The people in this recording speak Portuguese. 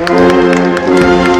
Música